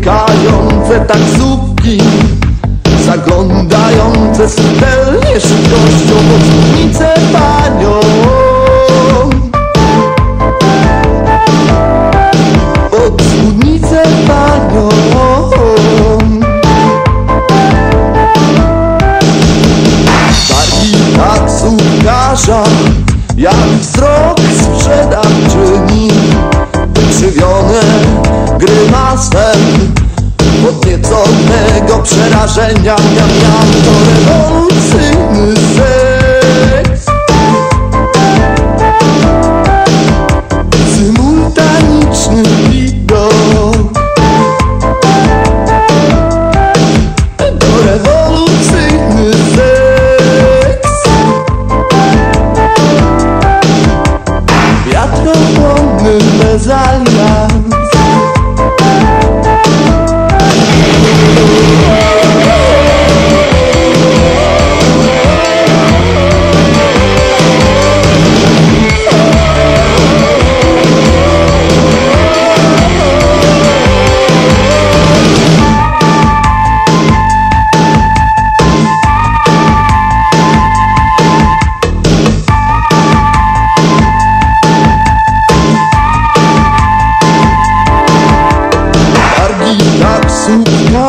Skręcające taksówki Zaglądające subtelnie szybkością pod spódnicę panią. Pod spódnicę panią. Barki taksówkarza Jak wzrok sprzedawczyni Wykrzywione grymasem Podnieconego przerażenia Miam, miam to rewolucyjny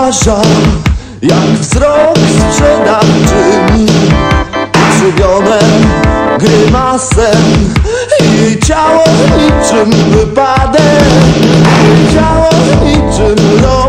taksówkarza Jak wzrok sprzedawczyni Krzywione grymasem Jej ciało niczym wypadek. Jej ciało niczym romans